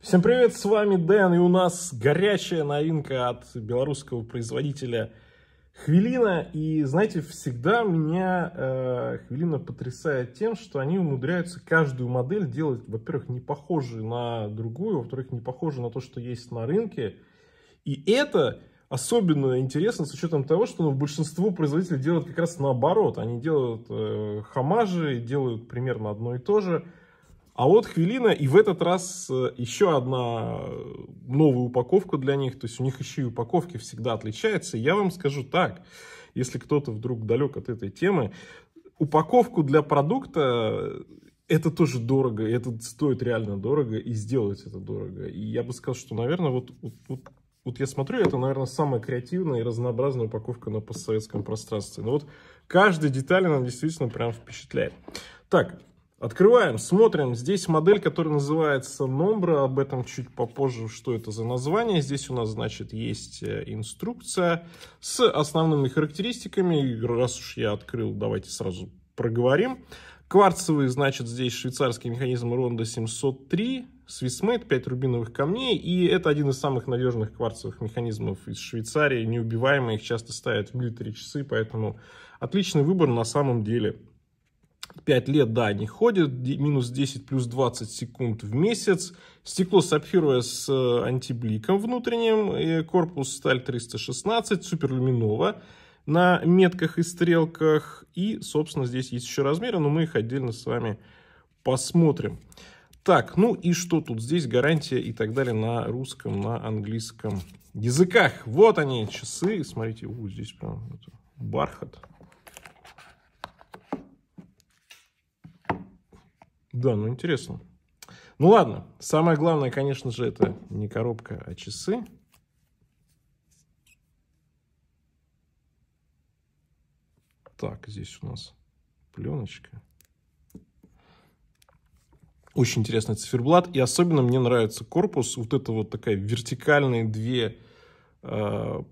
Всем привет, с вами Дэн, и у нас горячая новинка от белорусского производителя Хвилина. И знаете, всегда меня э, Хвилина потрясает тем, что они умудряются каждую модель делать, во-первых, не похожей на другую, во-вторых, не похожей на то, что есть на рынке. И это особенно интересно с учетом того, что ну, большинство производителей делают как раз наоборот. Они делают э, хамажи, делают примерно одно и то же. А вот Хвилина, и в этот раз э, еще одна новая упаковка для них, то есть у них еще и упаковки всегда отличаются. Я вам скажу так, если кто-то вдруг далек от этой темы, упаковку для продукта это тоже дорого, это стоит реально дорого, и сделать это дорого. И я бы сказал, что, наверное, вот, вот, вот, вот я смотрю, это, наверное, самая креативная и разнообразная упаковка на постсоветском пространстве. Но вот каждая деталь, она действительно прям впечатляет. Так, Открываем, смотрим. Здесь модель, которая называется Nombra. Об этом чуть попозже, что это за название. Здесь у нас, значит, есть э, инструкция с основными характеристиками. Раз уж я открыл, давайте сразу проговорим. Кварцевый, значит, здесь швейцарский механизм Ронда 703, Swissmade, 5 рубиновых камней. И это один из самых надежных кварцевых механизмов из Швейцарии. Неубиваемые, их часто ставят в милитари часы, поэтому отличный выбор на самом деле. 5 лет, да, они ходят, минус 10 плюс 20 секунд в месяц. Стекло сапфировое с э, антибликом внутренним, корпус сталь 316, суперлюминова на метках и стрелках. И, собственно, здесь есть еще размеры, но мы их отдельно с вами посмотрим. Так, ну и что тут? Здесь гарантия и так далее на русском, на английском языках. Вот они, часы. Смотрите, у, здесь прям бархат. Да, ну интересно. Ну ладно, самое главное, конечно же, это не коробка, а часы. Так, здесь у нас пленочка. Очень интересный циферблат. И особенно мне нравится корпус. Вот это вот такая вертикальные две э,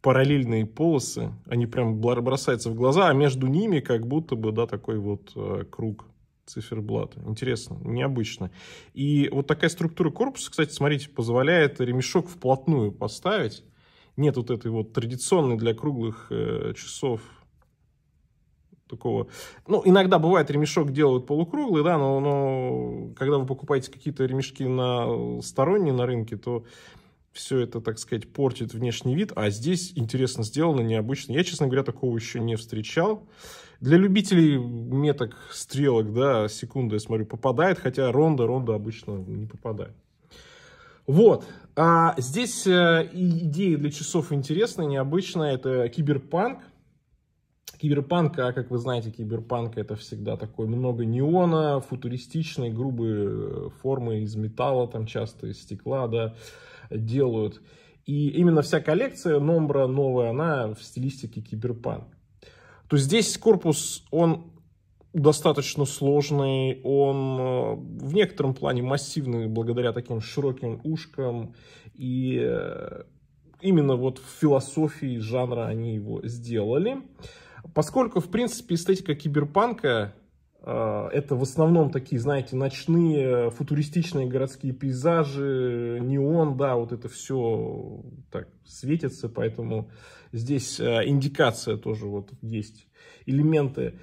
параллельные полосы. Они прям бросаются в глаза, а между ними как будто бы, да, такой вот э, круг циферблата. Интересно, необычно. И вот такая структура корпуса, кстати, смотрите, позволяет ремешок вплотную поставить. Нет вот этой вот традиционной для круглых э, часов такого... Ну, иногда бывает, ремешок делают полукруглый, да, но, но когда вы покупаете какие-то ремешки на сторонние на рынке, то все это, так сказать, портит внешний вид, а здесь интересно сделано, необычно. Я, честно говоря, такого еще не встречал. Для любителей меток, стрелок, да, секунды, я смотрю, попадает, хотя ронда, ронда обычно не попадает. Вот. А здесь э, идея для часов интересная, необычная. Это киберпанк. Киберпанк, а как вы знаете, киберпанк это всегда такой много неона, футуристичные, грубые э, формы из металла, там часто из стекла, да, делают. И именно вся коллекция Номбра новая, она в стилистике киберпанк. То здесь корпус, он достаточно сложный, он э, в некотором плане массивный благодаря таким широким ушкам. И э, именно вот в философии жанра они его сделали. Поскольку, в принципе, эстетика киберпанка это в основном такие, знаете, ночные футуристичные городские пейзажи, неон, да, вот это все так светится, поэтому Здесь э, индикация тоже вот есть, элементы. а,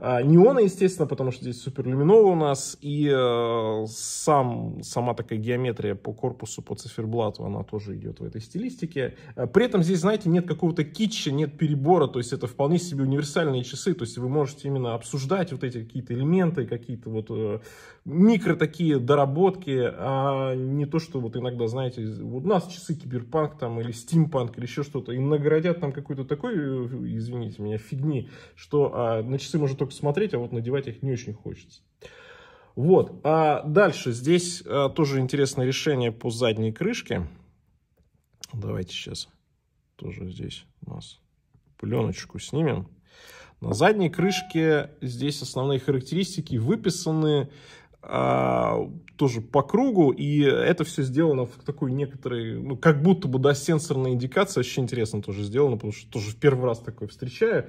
неона, естественно, потому что здесь суперлюминова у нас, и э, сам, сама такая геометрия по корпусу, по циферблату, она тоже идет в этой стилистике. Э, при этом здесь, знаете, нет какого-то китча, нет перебора, то есть это вполне себе универсальные часы, то есть вы можете именно обсуждать вот эти какие-то элементы, какие-то вот э, микро такие доработки, а не то, что вот иногда, знаете, у нас часы киберпанк там или стимпанк или еще что-то, и наградят там какой-то такой, э, извините меня, фигни, что а, на часы можно только только смотреть, а вот надевать их не очень хочется. Вот, а дальше здесь а, тоже интересное решение по задней крышке. Давайте сейчас тоже здесь у нас пленочку снимем. На задней крышке здесь основные характеристики выписаны а, тоже по кругу, и это все сделано в такой некоторой, ну, как будто бы, да, сенсорная индикация, очень интересно тоже сделано, потому что тоже в первый раз такое встречаю.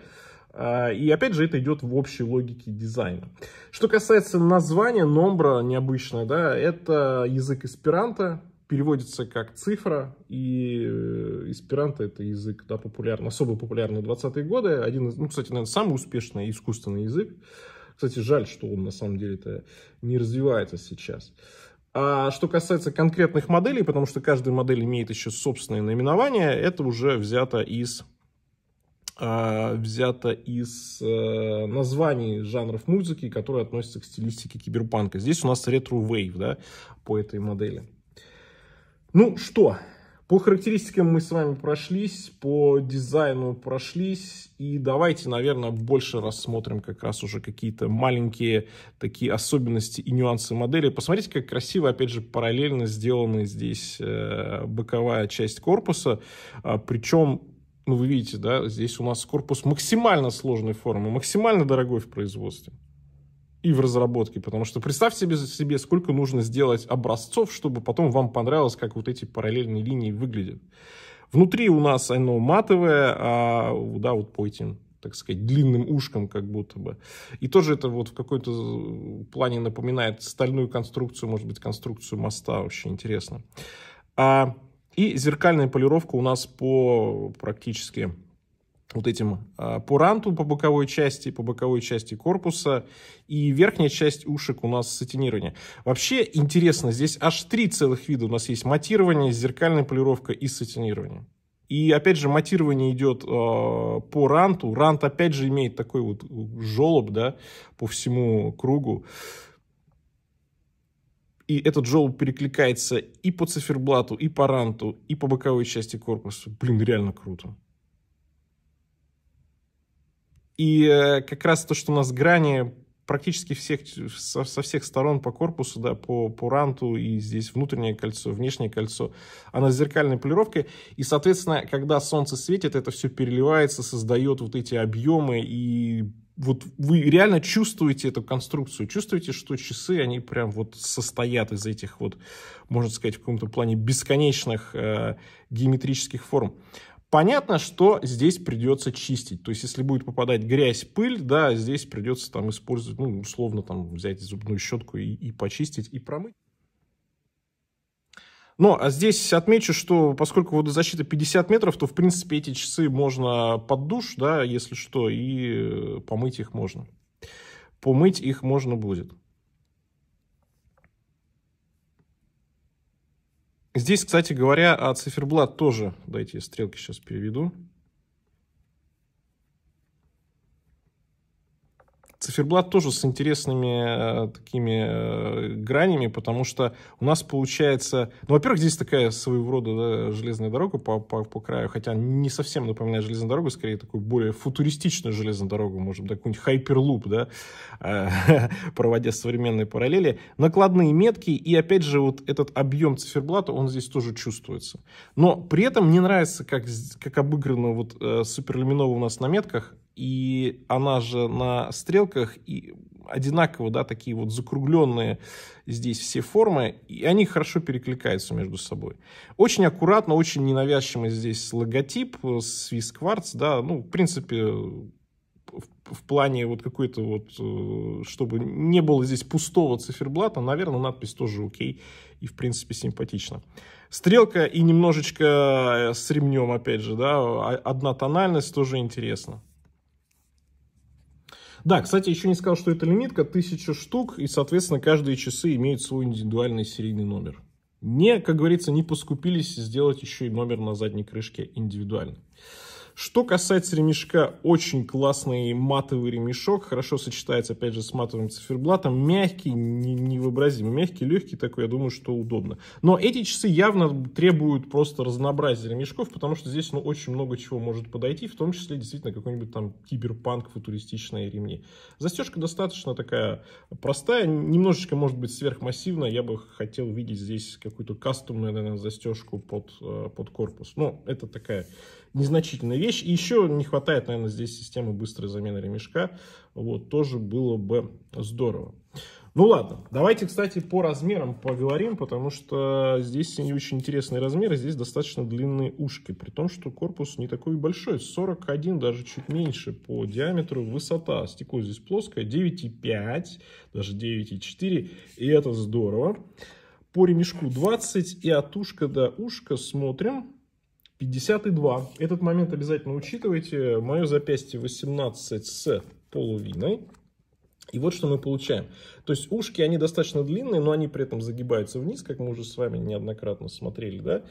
А, и опять же, это идет в общей логике дизайна. Что касается названия, номбра необычное, да, это язык эсперанто, переводится как цифра, и э, эсперанто это язык да, популярный, особо популярный в 20-е годы, один из, ну, кстати, наверное, самый успешный искусственный язык. Кстати, жаль, что он на самом деле это не развивается сейчас. А что касается конкретных моделей, потому что каждая модель имеет еще собственное наименование, это уже взято из взято из э, названий жанров музыки, которые относятся к стилистике киберпанка. Здесь у нас retrowave, да, по этой модели. Ну что, по характеристикам мы с вами прошлись, по дизайну прошлись, и давайте, наверное, больше рассмотрим как раз уже какие-то маленькие такие особенности и нюансы модели. Посмотрите, как красиво, опять же, параллельно сделана здесь э, боковая часть корпуса, а, причем ну, вы видите, да, здесь у нас корпус максимально сложной формы, максимально дорогой в производстве и в разработке, потому что представьте себе, себе, сколько нужно сделать образцов, чтобы потом вам понравилось, как вот эти параллельные линии выглядят. Внутри у нас оно матовое, а да, вот по этим так сказать, длинным ушком как будто бы. И тоже это вот в какой-то плане напоминает стальную конструкцию, может быть, конструкцию моста, очень интересно. А и зеркальная полировка у нас по практически вот этим а, по ранту по боковой части, по боковой части корпуса. И верхняя часть ушек у нас сатинирование. Вообще интересно, здесь аж три целых вида у нас есть. Матирование, зеркальная полировка и сатинирование. И опять же, матирование идет э, по ранту. Рант опять же имеет такой вот желоб, да, по всему кругу. И этот желоб перекликается и по циферблату, и по ранту, и по боковой части корпуса. Блин, реально круто. И э, как раз то, что у нас грани практически всех, со, со всех сторон по корпусу, да, по, по ранту, и здесь внутреннее кольцо, внешнее кольцо, она с зеркальной полировкой, и, соответственно, когда солнце светит, это все переливается, создает вот эти объемы, и вот вы реально чувствуете эту конструкцию, чувствуете, что часы, они прям вот состоят из этих вот, можно сказать, в каком-то плане бесконечных э, геометрических форм. Понятно, что здесь придется чистить. То есть, если будет попадать грязь, пыль, да, здесь придется там использовать, ну, условно, там взять зубную щетку и, и почистить, и промыть. Но а здесь отмечу, что поскольку водозащита 50 метров, то, в принципе, эти часы можно под душ, да, если что, и э, помыть их можно. Помыть их можно будет. Здесь, кстати говоря, а циферблат тоже, дайте я стрелки сейчас переведу. Циферблат тоже с интересными э, такими э, гранями, потому что у нас получается... Ну, во-первых, здесь такая своего рода да, железная дорога по, по, по краю, хотя не совсем напоминает железную дорогу, скорее такую более футуристичную железную дорогу, может быть, какой-нибудь хайперлуп, да, э, проводя современные параллели. Накладные метки и, опять же, вот этот объем циферблата, он здесь тоже чувствуется. Но при этом мне нравится, как, как обыграно вот э, суперлюминово у нас на метках, и она же на стрелках и одинаково, да, такие вот закругленные здесь все формы, и они хорошо перекликаются между собой. Очень аккуратно, очень ненавязчивый здесь логотип Swiss Quartz, да, ну, в принципе, в, в плане вот какой-то вот, э, чтобы не было здесь пустого циферблата, наверное, надпись тоже окей и, в принципе, симпатично. Стрелка и немножечко с ремнем, опять же, да, одна тональность тоже интересно. Да, кстати, еще не сказал, что это лимитка, тысяча штук, и, соответственно, каждые часы имеют свой индивидуальный серийный номер. Не, как говорится, не поскупились сделать еще и номер на задней крышке индивидуальный. Что касается ремешка, очень классный матовый ремешок, хорошо сочетается, опять же, с матовым циферблатом, мягкий, невообразимый, мягкий, легкий такой, я думаю, что удобно. Но эти часы явно требуют просто разнообразия ремешков, потому что здесь, ну, очень много чего может подойти, в том числе, действительно, какой-нибудь там киберпанк, футуристичные ремни. Застежка достаточно такая простая, немножечко, может быть, сверхмассивная, я бы хотел видеть здесь какую-то кастомную, наверное, застежку под, э, под корпус. Но это такая незначительная вещь. И еще не хватает, наверное, здесь системы быстрой замены ремешка. Вот, тоже было бы здорово. Ну ладно, давайте, кстати, по размерам поговорим, потому что здесь не очень интересные размеры, здесь достаточно длинные ушки, при том, что корпус не такой большой, 41, даже чуть меньше по диаметру, высота, стекло здесь плоское, 9,5, даже 9,4, и это здорово. По ремешку 20 и от ушка до ушка смотрим 52. Этот момент обязательно учитывайте, мое запястье 18 с половиной. И вот что мы получаем. То есть ушки, они достаточно длинные, но они при этом загибаются вниз, как мы уже с вами неоднократно смотрели, да.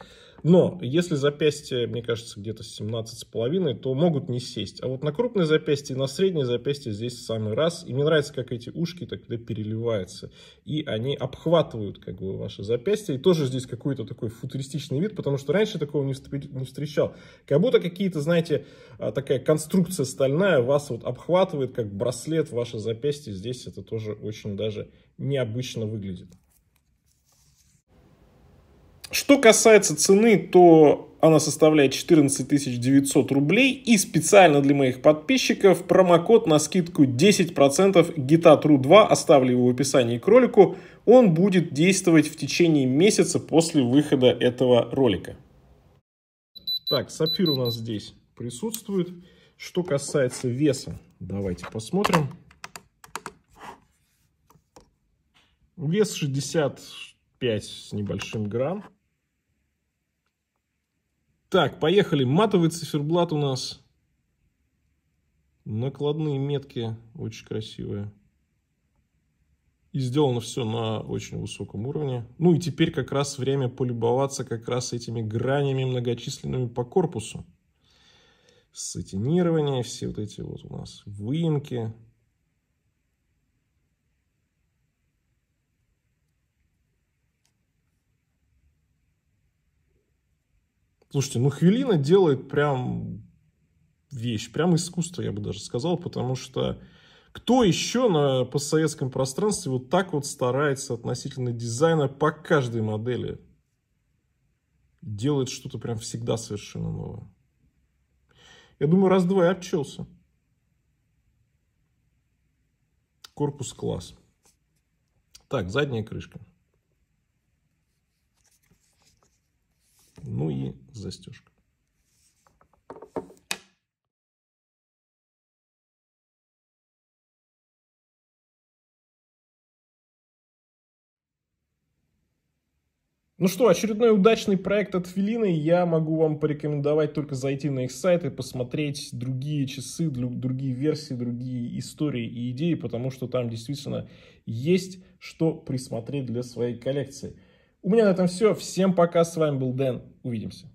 Но если запястье, мне кажется, где-то 17,5, то могут не сесть. А вот на крупное запястье и на среднее запястье здесь самый раз. И мне нравится, как эти ушки тогда переливаются. И они обхватывают как бы ваше запястье. И тоже здесь какой-то такой футуристичный вид, потому что раньше такого не встречал. Как будто какие-то, знаете, а, такая конструкция стальная вас вот обхватывает, как браслет ваше запястье. Здесь это тоже очень даже необычно выглядит. Что касается цены, то она составляет 14 900 рублей. И специально для моих подписчиков промокод на скидку 10% GitatRu 2, оставлю его в описании к ролику, он будет действовать в течение месяца после выхода этого ролика. Так, сапфир у нас здесь присутствует. Что касается веса, давайте посмотрим. Вес 65 с небольшим грамм. Так, поехали. Матовый циферблат у нас. Накладные метки очень красивые. И сделано все на очень высоком уровне. Ну и теперь как раз время полюбоваться как раз этими гранями многочисленными по корпусу. Сатинирование, все вот эти вот у нас выемки. Слушайте, ну Хвелина делает прям вещь, прям искусство, я бы даже сказал, потому что кто еще на постсоветском пространстве вот так вот старается относительно дизайна по каждой модели? Делает что-то прям всегда совершенно новое. Я думаю, раз-два и обчелся. Корпус класс. Так, задняя крышка. Ну и застежка. Ну что, очередной удачный проект от Филины. Я могу вам порекомендовать только зайти на их сайт и посмотреть другие часы, другие версии, другие истории и идеи, потому что там действительно есть что присмотреть для своей коллекции. У меня на этом все. Всем пока. С вами был Дэн. Увидимся.